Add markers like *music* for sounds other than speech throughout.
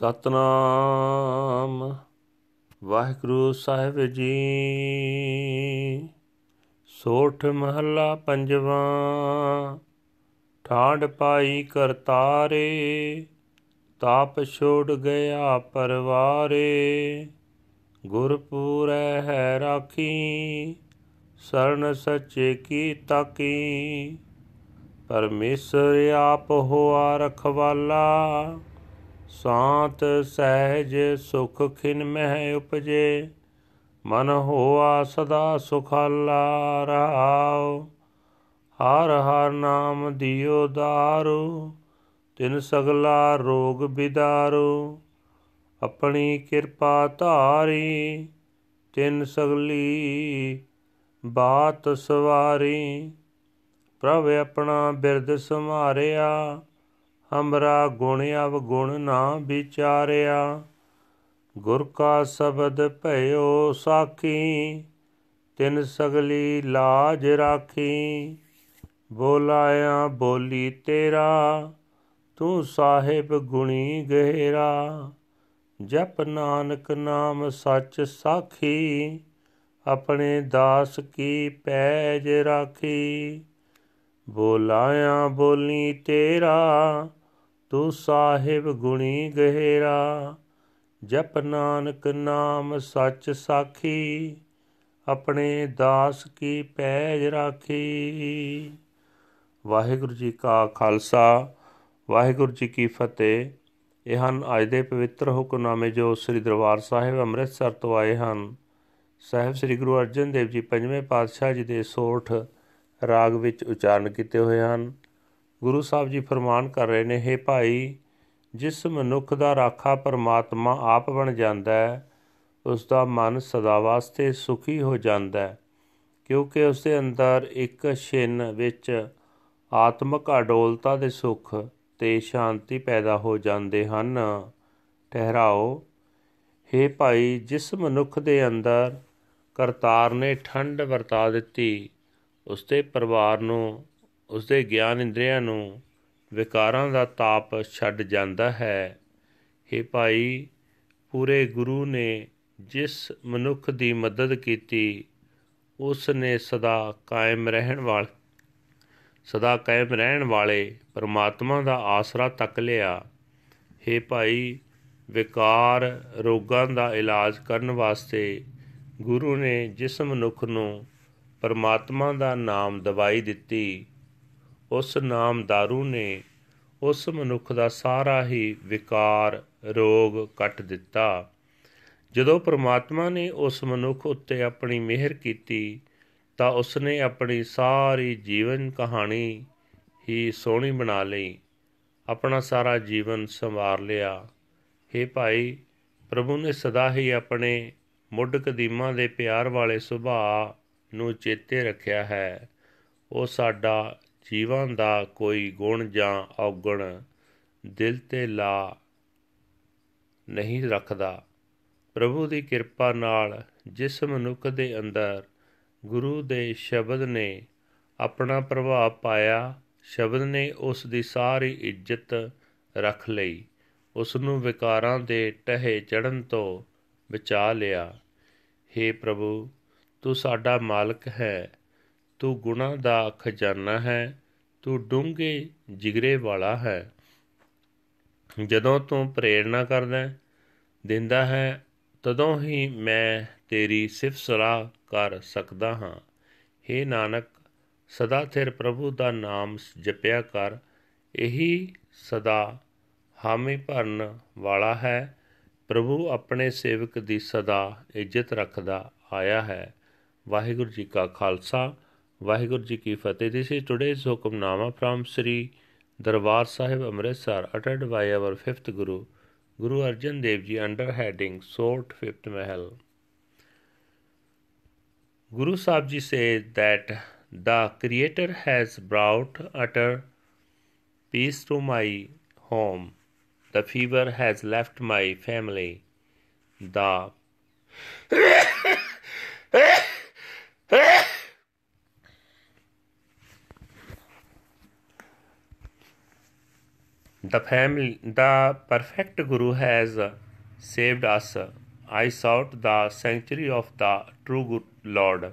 ਸਤਨਾਮ। ਵਾਹਿਗੁਰੂ ਸਾਹਿਬ ਜੀ। ਸੋਠ ਮਹੱਲਾ ਪੰਜਵਾਂ। ਠਾੜ ਪਾਈ ਕਰਤਾਰੇ, ਤਾਪ ਛੋੜ ਗਿਆ ਪਰਵਾਰੇ। ਗੁਰਪੂਰੈ ਹੈ ਰਾਖੀ, ਸਰਨ ਸੱਚੇ ਕੀ ਤਾਕੀ। ਪਰਮੇਸ਼ਰ ਆਪ ਹੋਆ ਰਖਵਾਲਾ ਸਾਤ ਸਹਿਜ ਸੁਖ ਖਿਨ ਮਹਿ ਉਪਜੇ, ਮਨ ਹੋਆ ਸਦਾ ਸੁਖਾਲਾ ਰਹਾਉ ਹਰ ਹਰ ਨਾਮ ਦਿਓ ਦਾਰੂ, ਤਿਨ ਸਗਲਾ ਰੋਗ ਬਿਦਾਰੂ। ਆਪਣੀ ਕਿਰਪਾ ਧਾਰੀ, ਤਿਨ ਸਗਲੀ ਬਾਤ ਸਵਾਰੀ। ਪ੍ਰਭ ਆਪਣਾ ਬਿਰਦ ਸਮਾਰਿਆ ਹਮਰਾ ਗੁਣ ਅਵਗੁਣ ਨਾ ਵਿਚਾਰਿਆ। ਗੁਰ ਕਾ ਸ਼ਬਦ ਭਇਓ ਸਾਖੀ, ਤਿਨ ਸਗਲੀ ਲਾਜ ਰਾਖੀ। ਬੋਲਾਇਆ ਬੋਲੀ ਤੇਰਾ, ਤੂੰ ਸਾਹਿਬ ਗੁਣੀ ਗਹਿਰਾ। ਜਪ ਨਾਨਕ ਨਾਮ ਸੱਚ ਸਾਖੀ, ਆਪਣੇ ਦਾਸ ਕੀ ਪੈਜ ਰਾਖੀ। ਬੋਲਾਇਆ ਬੋਲੀ ਤੇਰਾ ਤੂੰ ਸਾਹਿਬ ਗੁਣੀ ਗਹਿਰਾ, ਜਪ ਨਾਨਕ ਨਾਮ ਸੱਚ ਸਾਖੀ, ਆਪਣੇ ਦਾਸ ਕੀ ਪੈਜ ਰਾਖੀ। ਵਾਹਿਗੁਰੂ ਜੀ ਕਾ ਖਾਲਸਾ, ਵਾਹਿਗੁਰੂ ਜੀ ਕੀ ਫਤਿਹ। ਇਹ ਹਨ ਅੱਜ ਦੇ ਪਵਿੱਤਰ ਹੁਕਮਨਾਮੇ ਜੋ ਸ੍ਰੀ ਦਰਬਾਰ ਸਾਹਿਬ ਅੰਮ੍ਰਿਤਸਰ ਤੋਂ ਆਏ ਹਨ। ਸਾਹਿਬ ਸ੍ਰੀ ਗੁਰੂ ਅਰਜਨ ਦੇਵ ਜੀ ਪੰਜਵੇਂ ਪਾਤਸ਼ਾਹ ਜੀ ਦੇ ਸੋਠ ਰਾਗ ਵਿੱਚ ਉਚਾਰਨ ਕੀਤੇ ਹੋਏ ਹਨ। ਗੁਰੂ ਸਾਹਿਬ ਜੀ ਫਰਮਾਨ ਕਰ ਰਹੇ ਨੇ हे ਭਾਈ, ਜਿਸ ਮਨੁੱਖ ਦਾ ਰਾਖਾ ਪਰਮਾਤਮਾ ਆਪ ਬਣ ਜਾਂਦਾ ਹੈ, ਉਸ ਦਾ ਮਨ ਸਦਾ ਵਾਸਤੇ ਸੁਖੀ ਹੋ ਜਾਂਦਾ ਹੈ, ਕਿਉਂਕਿ ਉਸ ਦੇ ਅੰਦਰ ਇੱਕ ਛਿਨ ਵਿੱਚ ਆਤਮਕ ਅਡੋਲਤਾ ਦੇ ਸੁਖ ਤੇ ਸ਼ਾਂਤੀ ਪੈਦਾ ਹੋ ਜਾਂਦੇ ਹਨ। ਠਹਿਰਾਓ। हे ਭਾਈ, ਜਿਸ ਮਨੁੱਖ ਦੇ ਅੰਦਰ ਕਰਤਾਰ ਨੇ ਠੰਡ ਵਰਤਾ ਦਿੱਤੀ ਉਸਦੇ ਪਰਿਵਾਰ ਨੂੰ ਉਸਦੇ ਗਿਆਨ ਇੰਦਰੀਆਂ ਨੂੰ ਵਿਕਾਰਾਂ ਦਾ ਤਾਪ ਛੱਡ ਜਾਂਦਾ ਹੈ। हे ਭਾਈ, ਪੂਰੇ ਗੁਰੂ ਨੇ ਜਿਸ ਮਨੁੱਖ ਦੀ ਮਦਦ ਕੀਤੀ, ਉਸ ਨੇ ਸਦਾ ਕਾਇਮ ਰਹਿਣ ਵਾਲ, ਸਦਾ ਕਾਇਮ ਰਹਿਣ ਵਾਲੇ ਪਰਮਾਤਮਾ ਦਾ ਆਸਰਾ ਤੱਕ ਲਿਆ। हे ਭਾਈ, ਵਿਕਾਰ ਰੋਗਾਂ ਦਾ ਇਲਾਜ ਕਰਨ ਵਾਸਤੇ ਗੁਰੂ ਨੇ ਜਿਸ ਮਨੁੱਖ ਨੂੰ ਪਰਮਾਤਮਾ ਦਾ ਨਾਮ ਦਵਾਈ ਦਿੱਤੀ ਉਸ ਨਾਮ ਨਾਮਦਾਰੂ ਨੇ ਉਸ ਮਨੁੱਖ ਦਾ ਸਾਰਾ ਹੀ ਵਿਕਾਰ, ਰੋਗ ਕੱਟ ਦਿੱਤਾ। ਜਦੋਂ ਪ੍ਰਮਾਤਮਾ ਨੇ ਉਸ ਮਨੁੱਖ ਉੱਤੇ ਆਪਣੀ ਮਿਹਰ ਕੀਤੀ, ਤਾਂ ਉਸਨੇ ਆਪਣੀ ਸਾਰੀ ਜੀਵਨ ਕਹਾਣੀ ਹੀ ਸੋਹਣੀ ਬਣਾ ਲਈ। ਆਪਣਾ ਸਾਰਾ ਜੀਵਨ ਸੰਵਾਰ ਲਿਆ। हे ਭਾਈ, ਪ੍ਰਭੂ ਨੇ ਸਦਾ ਹੀ ਆਪਣੇ ਮੁੱਢ ਕਦੀਮਾ ਦੇ ਪਿਆਰ ਵਾਲੇ ਸੁਭਾਅ ਨੂੰ ਚੇਤੇ ਰੱਖਿਆ ਹੈ। ਉਹ ਸਾਡਾ ਜੀਵਾਂ ਦਾ ਕੋਈ ਗੁਣ ਜਾਂ ਔਗਣ ਦਿਲ ਤੇ ਲਾ ਨਹੀਂ ਰੱਖਦਾ। ਪ੍ਰਭੂ ਦੀ ਕਿਰਪਾ ਨਾਲ ਜਿਸ ਮਨੁੱਖ ਦੇ ਅੰਦਰ ਗੁਰੂ ਦੇ ਸ਼ਬਦ ਨੇ ਆਪਣਾ ਪ੍ਰਭਾਵ ਪਾਇਆ, ਸ਼ਬਦ ਨੇ ਉਸ ਦੀ ਸਾਰੀ ਇੱਜ਼ਤ ਰੱਖ ਲਈ, ਉਸ ਨੂੰ ਵਿਕਾਰਾਂ ਦੇ ਟਹੇ ਚੜਨ ਤੋਂ ਬਚਾ ਲਿਆ। हे ਪ੍ਰਭੂ, ਤੂੰ ਸਾਡਾ ਮਾਲਕ ਹੈ। ਤੂੰ ਗੁਣਾ ਦਾ ਖਜ਼ਾਨਾ ਹੈ, ਤੂੰ ਡੂੰਘੇ ਜਿਗਰੇ ਵਾਲਾ ਹੈ। ਜਦੋਂ ਤੂੰ ਪ੍ਰੇਰਣਾ ਕਰਦਾ ਦਿੰਦਾ ਹੈ, ਤਦੋਂ ਹੀ ਮੈਂ ਤੇਰੀ ਸਿਫਤ ਸਲਾਹ ਕਰ ਸਕਦਾ ਹਾਂ। हे ਨਾਨਕ, ਸਦਾ ਥਿਰ ਪ੍ਰਭੂ ਦਾ ਨਾਮ ਜਪਿਆ ਕਰ। ਇਹੀ ਸਦਾ ਹਾਮੀ ਭਰਨ ਵਾਲਾ ਹੈ। ਪ੍ਰਭੂ ਆਪਣੇ ਸੇਵਕ ਦੀ ਸਦਾ ਇੱਜ਼ਤ ਰੱਖਦਾ ਆਇਆ ਹੈ। ਵਾਹਿਗੁਰੂ ਜੀ ਕਾ ਖਾਲਸਾ। ਵਾਹਿਗੁਰੂ ਜੀ ਕੀ ਫਤਿਹ this is today's Hukamnama from Sri Darbar Sahib Amritsar attend by our 5th Guru Guru Arjan Dev ji under heading Sorath 5th Mahal Guru Sahib ji says that the Creator has brought utter peace to my home. The fever has left my family. The The family, the perfect Guru has saved us. I sought the sanctuary of the true good Lord.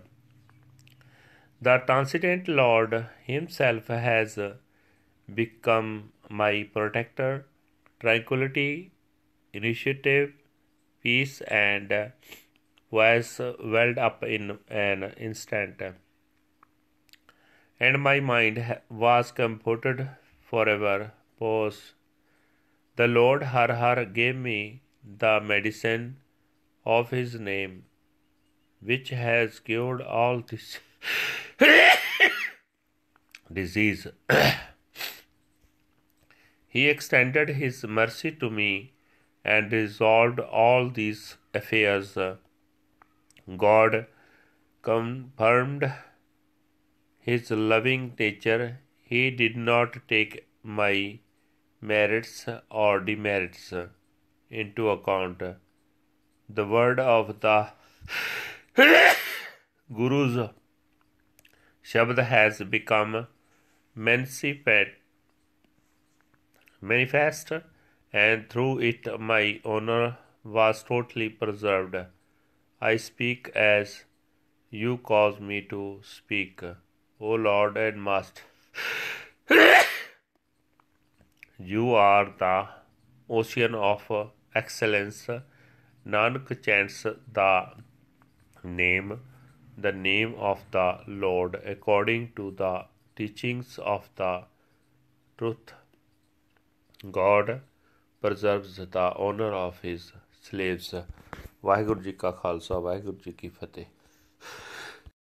The transcendent Lord Himself has become my protector, tranquility, initiative, peace, and was welled up in an instant. And my mind was comforted forever. Pause. The Lord Har Har gave me the medicine of His name, which has cured all this *coughs* disease. *coughs* he extended His mercy to me and resolved all these affairs. God confirmed His loving nature. He did not take my merits or demerits into account. The word of the *coughs* Guru's Shabd has become manifest, and through it my honor was totally preserved. I speak as you cause me to speak, O Lord and Master. *coughs* you are the ocean of excellence. Nanak chants the name, the name of the Lord according to the teachings of the truth. God preserves the honor of his slaves. Waheguru ji ਕਾ ਖਾਲਸਾ ਵਾਹਿਗੁਰੂ ਜੀ ਕੀ ਫਤਿਹ